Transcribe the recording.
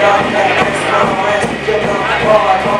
I'm it's no way to get on.